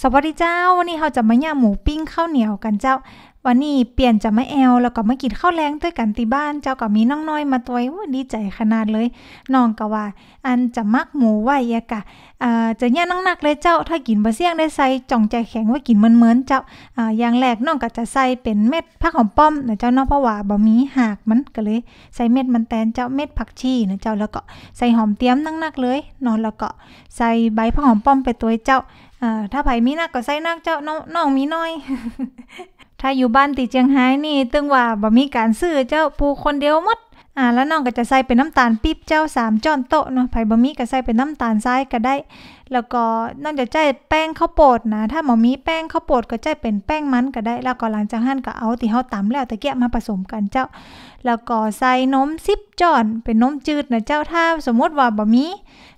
สวัสดีเจ้า วันนี้เราจะมาย่างหมูปิ้งข้าวเหนียวกันเจ้า วันนี้เปลี่ยนจะไม่แอลแล้วก็มากินข้าวแรงด้วยกันที่บ้าน เจ้าก็มีน้องน้อยมาตัวว่าดีใจขนาดเลยน้องก็ว่า อันจะมักหมูไว้ยะกะอ่าจะย่างนักๆเลยเจ้า ถ้ากินบ่เสี่ยงได้ใส่จ่องใจแข็งไว้กินเหมือนเจ้าอ่าอย่างแรกน้องก็จะใส่เป็นเม็ดผักหอมป้อมนะเจ้าเนาะเพราะว่าบ่มีหากมันก็เลย ใส่เม็ดมันแตนเจ้าเม็ดผักชีนะเจ้าแล้วก็ใส่หอมเตรียมนักๆเลยนาะแล้วก็ใส่ใบผักหอมป้อมไปตัวเจ้า อ่าถ้าไผมีนักก็ใส่นักเจ้าน้องมีน้อย ถ้าอยู่บ้านติเจียงไฮ้นี่ตึงว่าบ่มีการซื้อเจ้าปูคนเดียวมดอ่าแล้วน้องก็จะใส่เป็นน้ำตาลปี๊บเจ้า3จ้อนโต๊ะเนาะไผบ่มีก็ใส่เป็นน้ำตาลทรายก็ได้ แล้วก็นอกจากใจแป้งข้าวโพดนะถ้าบ่มีแป้งข้าวโพดก็ใจเป็นแป้งมันก็ได้ แล้วก็หลังจากนั้นก็เอาที่เฮาตำแล้วตะเกียบมาผสมกันเจ้า แล้วก็ใส่นม10จ้อน เป็นนมจืดนะเจ้าถ้าสมมติว่าบ่มี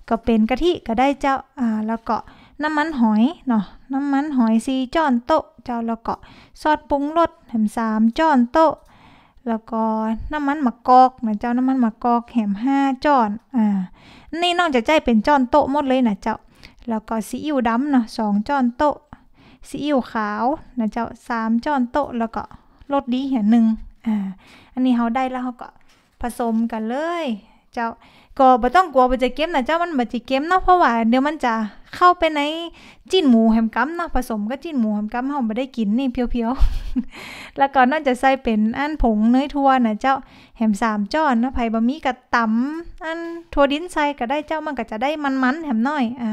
ก็เป็นกะทิก็ได้เจ้าอ่าแล้วก็ น้ำมันหอยเนาะน้ำมันหอยสี่จ้อนโต๊ะเจ้าแล้วก็ซอสปรุงรสแหมสามจ้อนโต๊ะแล้วก็น้ำมันมะกอกนะเจ้าน้ำมันมะกอกแหมห้าจ้อนอ่านี่น้องจะใจเป็นจ้อนโต๊ะหมดเลยนะเจ้าแล้วก็ซีอิ๊วดำเนาะสองจ้อนโต๊ะซีอิ๊วขาวนะเจ้าสามจ้อนโต๊ะแล้วก็รสดีเหียหนึ่งอ่าอันนี้เขาได้แล้วเขาก็ผสมกันเลย เจ้าก็บ่ต้องกลัวบ่จะเก็มนะเจ้ามันบ่จะเก็มเนาะเพราะว่าเดี๋ยวมันจะเข้าไปในจิ้นหมูแฮมกัมเนาะผสมกับจิ้นหมูแฮมกัมเฮาบ่ได้กินนี่เพียวๆ แล้วก็น่าจะใส่เป็นอันผงเนยทั่วนะเจ้าแฮม3จ้อนนะไผบ่มีก็ตำอันถั่วดินใส่ก็ได้เจ้ามันก็จะได้มันๆแฮมน้อยอ่า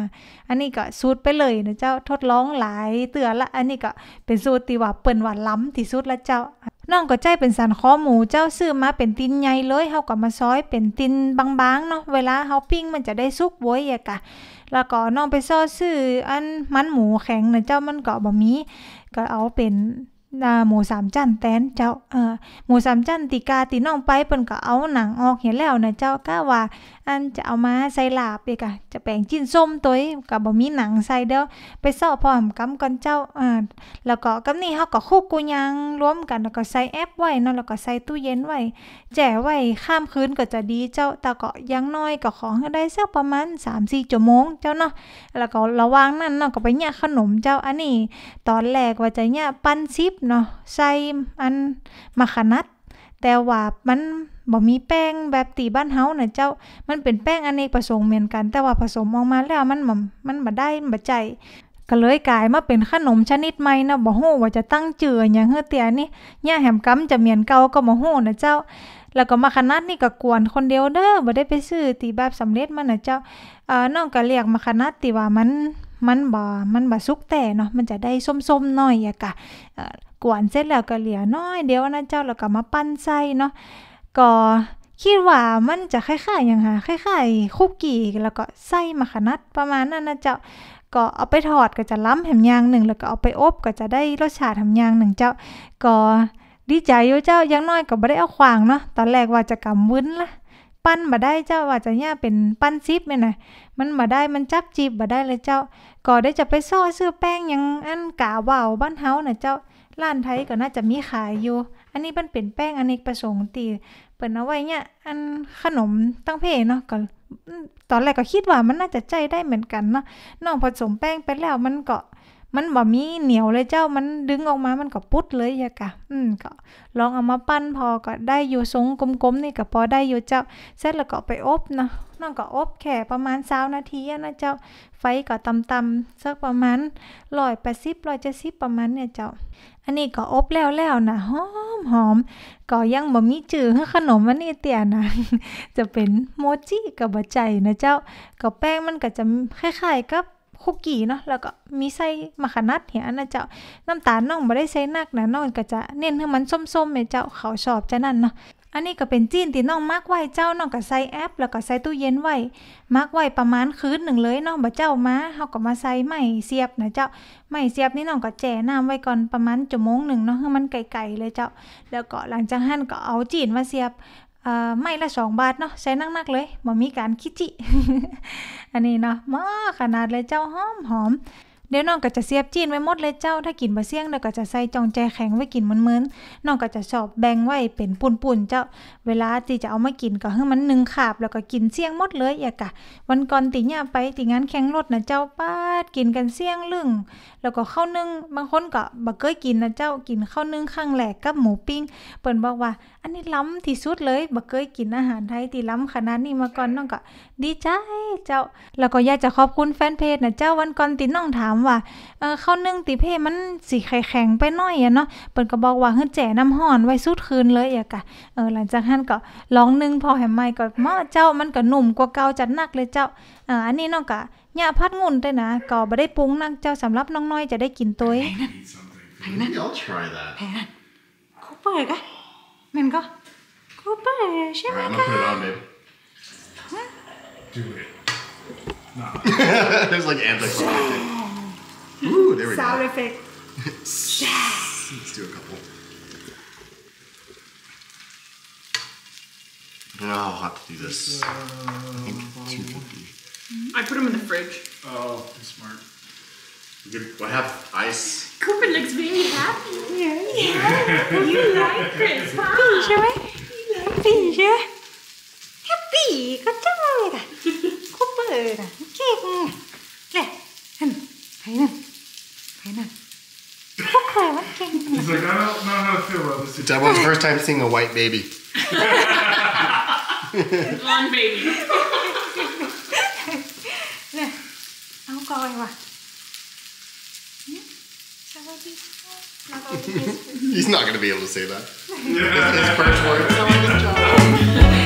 อันนี้ก็สูตรไปเลยนะเจ้าทดลองหลายเตือละอันนี้ก็เป็นสูตรที่ว่าเปิ้นว่าล้ำที่สุดละเจ้า น้องก็ใจเป็นสันคอหมูเจ้าซื้อมาเป็นตินใหญ่เลยเฮาก็มาซอยเป็นตินบางๆเนาะเวลาเฮาปิ้งมันจะได้สุกบ้วยอะกะ แล้วก็น้องไปซอซื้ออันมันหมูแข็งนะเจ้ามันก็บ่มีก็เอาเป็น อ่าหมูสามจันแตนเจ้าเออหมูสามจันติกาติน้องไปเปิ้นก็เอาหนังออกเห็นแล้วนะเจ้าก็ว่า อันจะเอามาใส่ลาบอีกะจะแปลงจิ้นส้มตัวก็บ่มีหนังใส่เด้อไปซอพร้อมกำก่อนเจ้าอ่าแล้วก็กับนี่เฮาก็คุกกูยังรวมกันแล้วก็ใส่แอปไว้เนาะแล้วก็ใส่ตู้เย็นไว้แจ่ไว้ข้ามคืนก็จะดีเจ้าแต่ก็ยังน้อยก็ขอให้ได้สักประมาณ3-4ชั่วโมงเจ้าเนาะแล้วก็ระหว่างนั้นเนาะก็ไปเนี่ยขนมเจ้าอันนี้ตอนแรกว่าจะเนี่ยปั้นซิปเนาะใส่อันมะขนัด แต่ว่ามันบ่มีแป้งแบบตีบ้านเฮาน่ะเจ้า มันเป็นแป้งอเนกประสงค์เหมือนกัน แต่ว่าผสมออกมาแล้วมันบ่มันบ่ได้บ่ใจก็เลยกลายมาเป็นขนมชนิดใหม่นะบ่ฮู้ว่าจะตั้งชื่อหยังเฮือเตียนี่ย่าแหมกำจะเมียนเก่าก็บ่ฮู้นะเจ้า แล้วก็มาขนาดนี่ก็กวนคนเดียวเด้อบ่ได้ไปซื้อตีแบบสำเร็จมานะเจ้าเอ่อน้องก็เรียกมาขนาดที่ว่ามันมันบ่มันบ่สุกแต่เนาะมันจะได้ส้มๆหน่อยอะกะเอ่อ กวนเสร็จแล้วก็เหลือน้อย เดี๋ยวนะเจ้าแล้วก็มาปั้นไส้เนาะก็คิดว่ามันจะคล้ายๆหยังหะคล้ายๆคุกกี้แล้วก็ไส้มะขนัดประมาณนั้นนะเจ้าก็เอาไปทอดก็จะล้ำแหมยางหนึ่งแล้วก็เอาไปอบก็จะได้รสชาติแหมยางหนึ่งเจ้า ก็ดีใจอยู่เจ้ายังน้อยก็บ่ได้เอาขวางเนาะตอนแรกว่าจะกำวุ้นละปั้นบ่ได้เจ้าว่าจะเนี่ยเป็นปั้นซิปแม่น่ะมันบ่ได้มันจับจีบบ่ได้เลยเจ้า ก็ได้จะไปซ่อซื้อแป้งยังอันกาว่าวบ้านเฮาน่ะเจ้า ร้านไทยก็น่าจะมีขายอยู่ อันนี้มันเป็นแป้งอเนกประสงค์ตีเปิ้นเอาไว้เนี่ย อันขนมตั้งเพเนาะก็ตอนแรกก็คิดว่ามันน่าจะใจได้เหมือนกันเนาะน้องผสมแป้งไปแล้วมันก็มันบ่มีเหนียวเลยเจ้ามันดึงออกมามันก็ปุ๊ดเลยยะกะ อืมก็ลองเอามาปั้นพอก็ได้อยู่ทรงกลมๆนี่ก็พอได้อยู่เจ้า เสร็จแล้วก็ไปอบนะ น้องก็อบแค่ประมาณ20นาทีนะเจ้า ไฟก็ต่ำๆสักประมาณ180 170ประมาณเนี่ยเจ้า อันนี้ก็อบแล้วแล้วนะหอมหอมก็ยังบ่มีจื่อขนมอันนี้เตี่ยนะ จะเป็นโมจิกับบ่ใจนะเจ้าก็แป้งมันก็จะคล้ายๆกับคุกกี้เนาะแล้วก็มีใส่มะขนัดเหียนะเจ้าน้ำตาลน้องบ่ได้ใส่นักนะน้องก็จะเน้นให้มันส้มๆแม่ยเจ้าเขาชอบจะนั่นเนาะ อันนี้ก็เป็นจีนที่น้องมักไว้เจ้าน้องก็ใส่แอป แล้วก็ใส่ตู้เย็นไว้มักไว้ประมาณคืนหนึ่งเลยเนาะบ่เจ้ามาเฮาก็มาใส่ไม้เสียบนะเจ้าไม้เสียบนี่น้องก็แจ่น้ำไว้ก่อนประมาณชั่วโมงหนึ่งเนาะให้มันไกลๆเลยเจ้า แล้วก็หลังจากนั้นก็เอาจีนมาเสียบเอ่อไม่ละ2บาทเนาะใช้นักๆเลยบ่มีการคิจิ อันนี้เนาะมาขนาดเลยเจ้าหอมหอม เดี๋ยวน้องก็จะเสียบจีนไว้หมดเลยเจ้า ถ้ากินบ่เสี่ยงเดี๋ยวก็จะใส่จองใจแข็งไว้กินเหมือนๆน้องก็จะชอบแบ่งไว้เป็นปุ่นๆเจ้า เวลาที่จะเอามากินก็ให้มันหนึ่งขาบแล้วก็กินเสี่ยงหมดเลยอย่ากะ วันก่อนติย่าไปติงานแข่งรถนะเจ้าป้าดกินกันเสี่ยงลึงแล้วก็ข้าวนึ่งบางคนก็บ่เคยกินนะเจ้ากินข้าวนึ่งครั้งแรกกับหมูปิ้งเปิ้นบอกว่า อันนี้ล้ำที่สุดเลยบ่เคยกินอาหารไทยที่ล้ำขนาดนี้มาก่อนน้องก็ดีใจเจ้า แล้วก็อยากจะขอบคุณแฟนเพจนะเจ้าวันก่อนติน้องถามว่าเออข้าวนึ่งติเพมันสิแข็งๆไปหน่อยอะเนาะเปิ้นก็บอกว่าเฮ็ดแจ่น้ำร้อนไว้สุดคืนเลยอะกะเออหลังจากนั้นก็ลองนึ่งพอให้ไหม้ก็เหมาะเจ้ามันก็นุ่มกว่าเก่าจัดหนักเลยเจ้าอ่าอันนี้น้องก็ย่าพัดงุ่นด้วยนะก็บ่ได้ปรุงนักเจ้าสำหรับน้องน้อยจะได้กินตัวเอง Maybe I'll try that. คูเปอร์กะแมันก็คูเปอร์ใช่ไหม Alright, I'm gonna put it on, babe. Do it. There's like anticlimactic. Ooh, there we Sound go. Sound effect. Let's do a couple. I don't know how hot to do this. I think 250. I put them in the fridge. Oh, I'm smart. I have ice. Cooper looks very happy. Yeah. you like Chris? huh? You? Happy! Good job! Cooper! Okay. Let. Hang. He's like, I don't know how to feel about this. That was first time seeing a white baby. Long baby. เนี่ยเอาก่อนว่ะสวัสดีค่ะแล้วก็ He's not gonna be able to say that. His first words.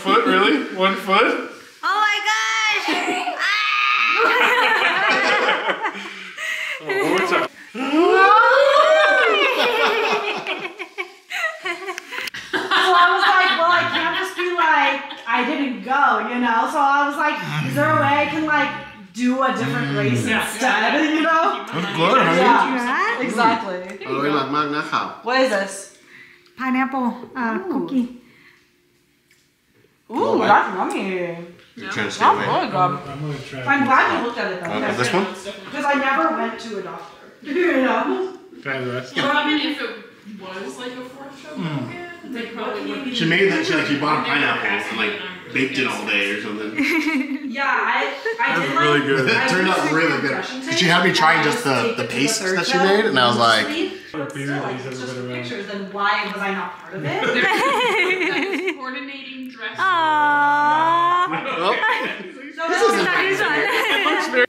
foot, really? One foot? Oh my gosh! ah! on, one more time. so I was like, well, I can't just be like, I didn't go, you know? So I was like, is there a way I can like do a different mm. race instead, yeah. you know? That's good, honey. Yeah, exactly. What is this? Pineapple uh, cookie. Ooh, that's yummy. You're trying to stay That's away. really good. I'm gonna try. I'm glad you looked at it Uh, though. this one? Because I never went to a doctor. You know? Try the rest. Or even if it was like a fourth show, they probably would. She made that. She like she bought a pineapple and like baked it all day or something. Yeah, I, I did like, really good. It turned out really good. regression She had me trying just the- the paste third that she made, and I was like- sleep. But like, these it's have a just pictures, then why was I not part of it? There's coordinating Oh. Aww. Isn't one.